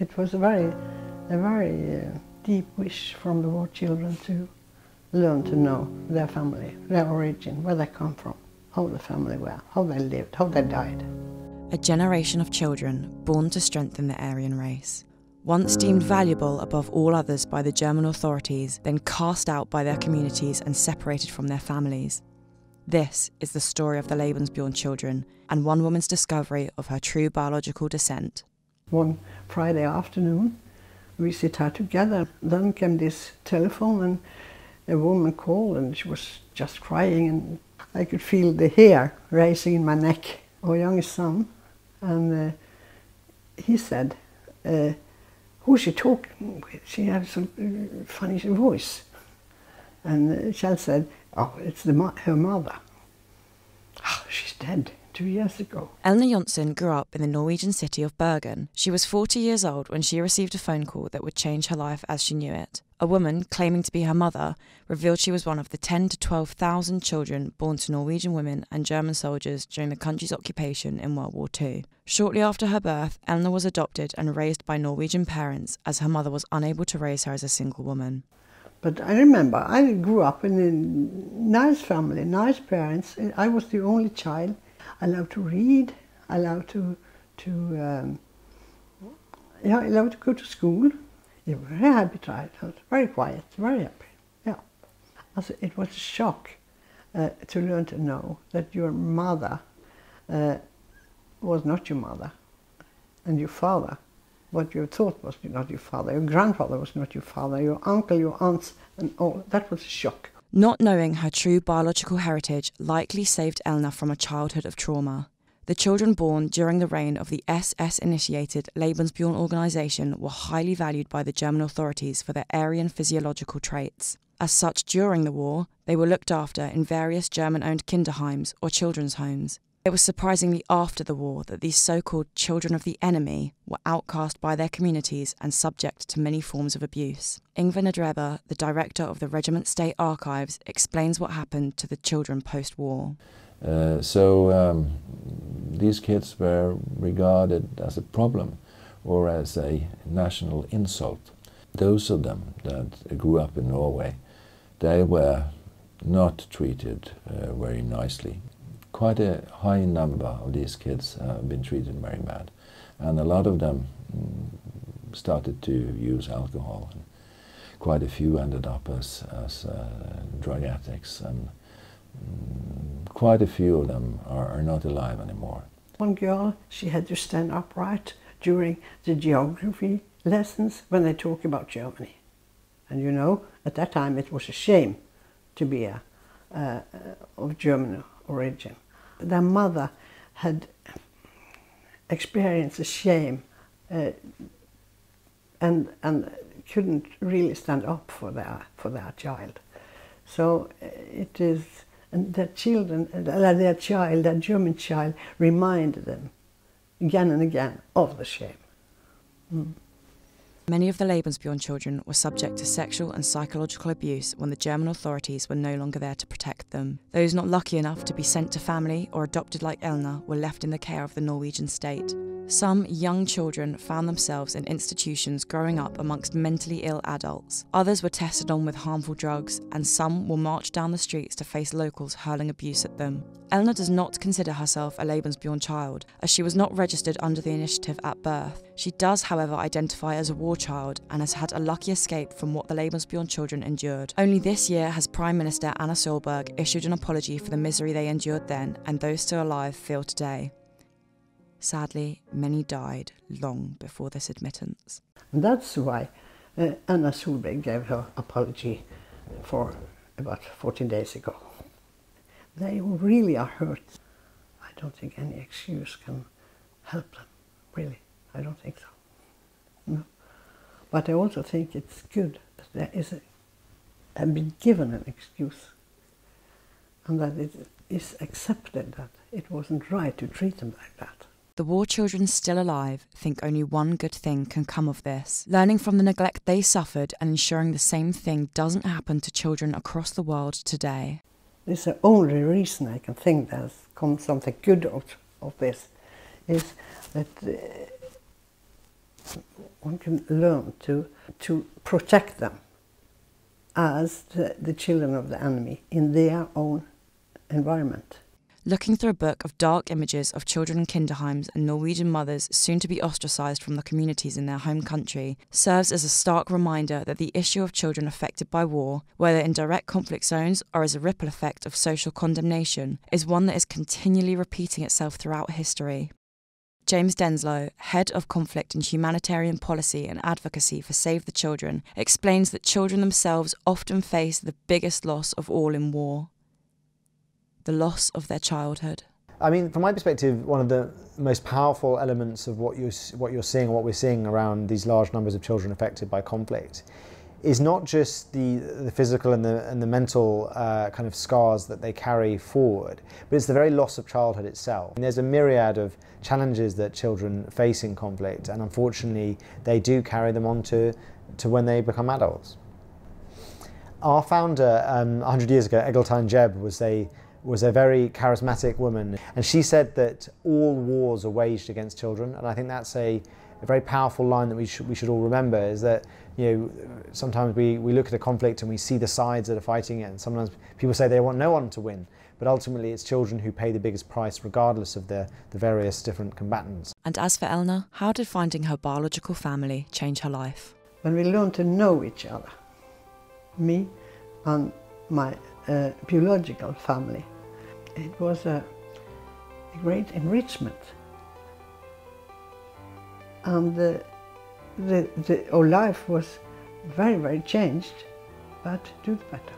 It was a very, a very uh, deep wish from the war children to learn to know their family, their origin, where they come from, how the family were, how they lived, how they died. A generation of children born to strengthen the Aryan race. Once deemed valuable above all others by the German authorities, then cast out by their communities and separated from their families. This is the story of the Lebensborn children and one woman's discovery of her true biological descent. One Friday afternoon, we sit here together. Then came this telephone and a woman called and she was just crying and I could feel the hair rising in my neck. Our youngest son, and uh, he said, uh, who's she talking with? She has a uh, funny voice. And uh, Kjell said, oh, it's her mother. Oh, she's dead two years ago. Elna Jonsson grew up in the Norwegian city of Bergen. She was 40 years old when she received a phone call that would change her life as she knew it. A woman claiming to be her mother revealed she was one of the 10 to 12,000 children born to Norwegian women and German soldiers during the country's occupation in World War II. Shortly after her birth, Elna was adopted and raised by Norwegian parents as her mother was unable to raise her as a single woman. But I remember I grew up in a nice family, nice parents. I was the only child. I loved to read. I loved to, to um, yeah, I loved to go to school. You were very happy child. Very quiet, very happy. Yeah. Also, it was a shock uh, to learn to know that your mother uh, was not your mother, and your father what you thought was not your father, your grandfather was not your father, your uncle, your aunts, and all. That was a shock. Not knowing her true biological heritage likely saved Elna from a childhood of trauma. The children born during the reign of the SS initiated Lebensborn organization were highly valued by the German authorities for their Aryan physiological traits. As such, during the war, they were looked after in various German owned Kinderheims or children's homes. It was surprisingly after the war that these so called children of the enemy were outcast by their communities and subject to many forms of abuse. Ingvar Nedrebø, the director of the Regional State Archives, explains what happened to the children post war. Uh, so um, these kids were regarded as a problem or as a national insult. Those of them that grew up in Norway, they were not treated uh, very nicely quite a high number of these kids have been treated very bad. And a lot of them mm, started to use alcohol. And quite a few ended up as, as uh, drug addicts. And mm, quite a few of them are, are not alive anymore. One girl, she had to stand upright during the geography lessons when they talk about Germany. And you know, at that time it was a shame to be a, uh, of German origin their mother had experienced a shame uh, and and couldn't really stand up for their for their child. So uh, it is and their children, uh, their child, their German child, reminded them again and again of the shame. Mm. Many of the Lebensborn children were subject to sexual and psychological abuse when the German authorities were no longer there to protect them. Those not lucky enough to be sent to family or adopted like Elna were left in the care of the Norwegian state. Some young children found themselves in institutions growing up amongst mentally ill adults. Others were tested on with harmful drugs, and some will march down the streets to face locals hurling abuse at them. Elna does not consider herself a Lebensborn child, as she was not registered under the initiative at birth. She does, however, identify as a war child and has had a lucky escape from what the Lebensborn children endured. Only this year has Prime Minister Erna Solberg issued an apology for the misery they endured then and those still alive feel today. Sadly, many died long before this admittance. And that's why uh, Erna Solberg gave her apology for about 14 days ago. They really are hurt. I don't think any excuse can help them, really. I don't think so. No. But I also think it's good that there is a, have been given an excuse and that it is accepted that it wasn't right to treat them like that. The war children still alive think only one good thing can come of this learning from the neglect they suffered and ensuring the same thing doesn't happen to children across the world today. It's the only reason I can think there's come something good of, of this is that uh, one can learn to, to protect them as the, the children of the enemy in their own environment. Looking through a book of dark images of children in kinderheims and Norwegian mothers soon to be ostracised from the communities in their home country serves as a stark reminder that the issue of children affected by war, whether in direct conflict zones or as a ripple effect of social condemnation, is one that is continually repeating itself throughout history. James Denslow, head of conflict and humanitarian policy and advocacy for Save the Children, explains that children themselves often face the biggest loss of all in war the loss of their childhood? I mean, from my perspective, one of the most powerful elements of what you're, what you're seeing, what we're seeing around these large numbers of children affected by conflict, is not just the, the physical and the, and the mental uh, kind of scars that they carry forward, but it's the very loss of childhood itself. And there's a myriad of challenges that children face in conflict, and unfortunately, they do carry them on to, to when they become adults. Our founder, um, 100 years ago, Eglantine Jebb, was a was a very charismatic woman. And she said that all wars are waged against children. And I think that's a, a very powerful line that we should, we should all remember is that, you know, sometimes we, we look at a conflict and we see the sides that are fighting it. And sometimes people say they want no one to win. But ultimately, it's children who pay the biggest price, regardless of the, the various different combatants. And as for Elna, how did finding her biological family change her life? When we learned to know each other, me and my uh, biological family. It was a, a great enrichment. And the, the, the, our life was very, very changed, but to the better.